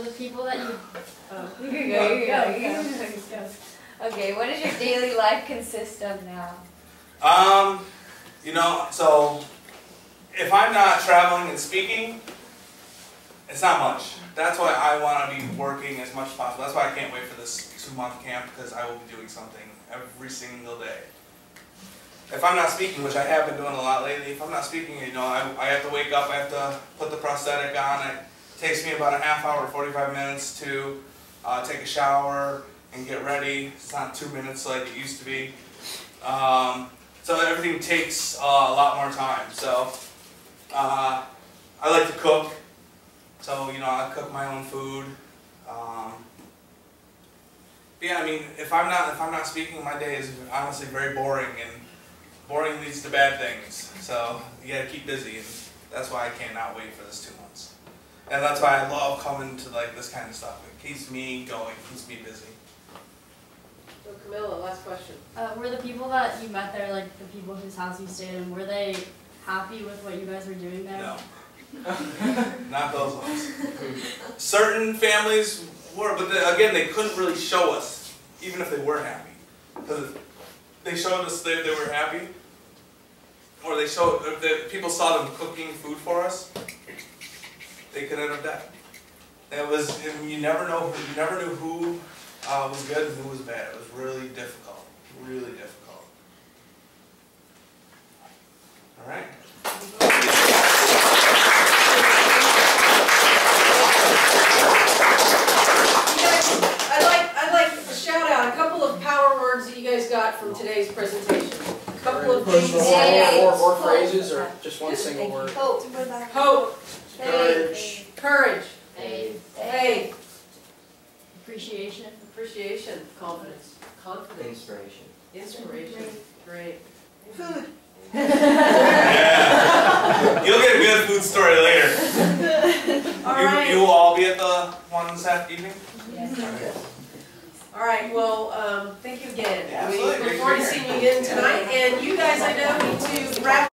for the people that you. Oh. You can go, you can go, go, go. Okay, what does your daily life consist of now? Um, you know, so if I'm not traveling and speaking, it's not much. That's why I want to be working as much as possible. That's why I can't wait for this two-month camp because I will be doing something every single day. If I'm not speaking, which I have been doing a lot lately, if I'm not speaking, you know, I, I have to wake up, I have to put the prosthetic on. It takes me about a half hour, 45 minutes to uh, take a shower and get ready. It's not two minutes like it used to be. Um, so everything takes uh, a lot more time. So uh, I like to cook. So you know, I cook my own food. Um, yeah, I mean, if I'm not if I'm not speaking, my day is honestly very boring, and boring leads to bad things. So you gotta keep busy, and that's why I cannot wait for this two months. And that's why I love coming to like this kind of stuff. It keeps me going, keeps me busy. So Camilla, last question. Uh, were the people that you met there, like the people whose house you stayed in, were they happy with what you guys were doing there? No. Not those ones. Certain families were, but they, again, they couldn't really show us, even if they were happy. Because they showed us they, they were happy, or they showed, if the people saw them cooking food for us, they could end up dead. It was, and you never know, you never knew who uh, was good and who was bad. It was really difficult, really difficult. All right. You guys, I'd like, I'd like to shout out a couple of power words that you guys got from today's presentation. A Couple of things. Personal Yay. Or, or phrases, or just one single word? Hope. Hope, Appreciation. appreciation, confidence, confidence, Inspiration. inspiration, great. Yeah. You'll get a good food story later. All you, right. you will all be at the one this evening? All right, well, um, thank you again. Yeah, We absolutely. look forward to seeing you again tonight, and you guys, I know, need to wrap